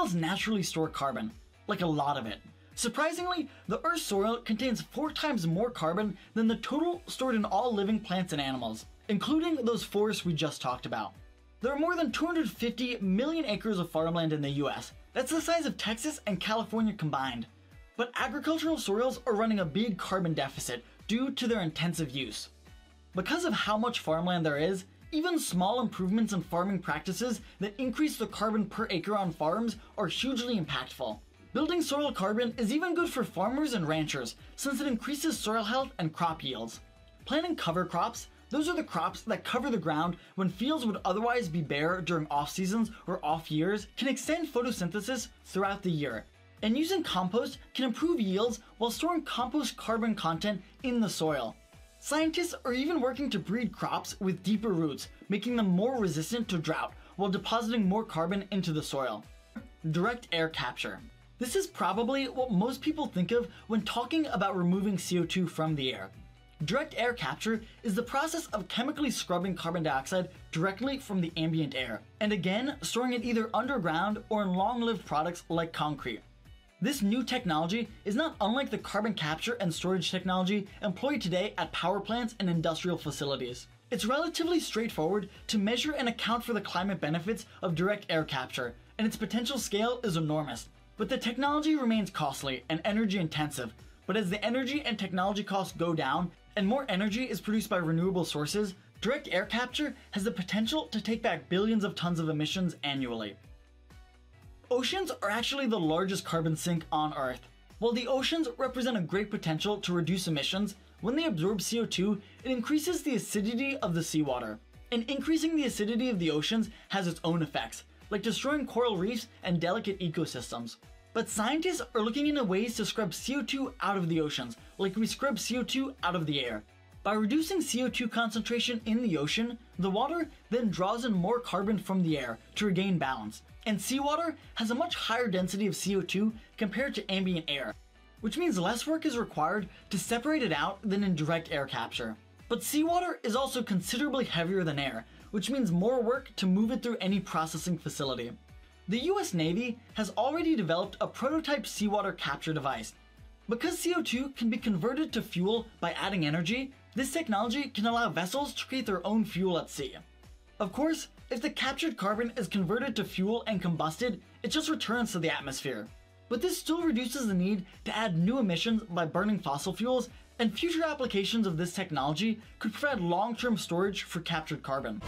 soils naturally store carbon, like a lot of it. Surprisingly, the Earth's soil contains four times more carbon than the total stored in all living plants and animals, including those forests we just talked about. There are more than 250 million acres of farmland in the US. That's the size of Texas and California combined. But agricultural soils are running a big carbon deficit due to their intensive use. Because of how much farmland there is, even small improvements in farming practices that increase the carbon per acre on farms are hugely impactful. Building soil carbon is even good for farmers and ranchers since it increases soil health and crop yields. Planting cover crops, those are the crops that cover the ground when fields would otherwise be bare during off seasons or off years, can extend photosynthesis throughout the year. And using compost can improve yields while storing compost carbon content in the soil. Scientists are even working to breed crops with deeper roots, making them more resistant to drought while depositing more carbon into the soil. Direct air capture. This is probably what most people think of when talking about removing CO2 from the air. Direct air capture is the process of chemically scrubbing carbon dioxide directly from the ambient air, and again, storing it either underground or in long-lived products like concrete. This new technology is not unlike the carbon capture and storage technology employed today at power plants and industrial facilities. It's relatively straightforward to measure and account for the climate benefits of direct air capture, and its potential scale is enormous, but the technology remains costly and energy intensive. But as the energy and technology costs go down and more energy is produced by renewable sources, direct air capture has the potential to take back billions of tons of emissions annually. Oceans are actually the largest carbon sink on Earth. While the oceans represent a great potential to reduce emissions, when they absorb CO2, it increases the acidity of the seawater. And increasing the acidity of the oceans has its own effects, like destroying coral reefs and delicate ecosystems. But scientists are looking into ways to scrub CO2 out of the oceans, like we scrub CO2 out of the air. By reducing CO2 concentration in the ocean, the water then draws in more carbon from the air to regain balance. And seawater has a much higher density of CO2 compared to ambient air, which means less work is required to separate it out than in direct air capture. But seawater is also considerably heavier than air, which means more work to move it through any processing facility. The US Navy has already developed a prototype seawater capture device. Because CO2 can be converted to fuel by adding energy, this technology can allow vessels to create their own fuel at sea. Of course, if the captured carbon is converted to fuel and combusted, it just returns to the atmosphere. But this still reduces the need to add new emissions by burning fossil fuels and future applications of this technology could provide long-term storage for captured carbon.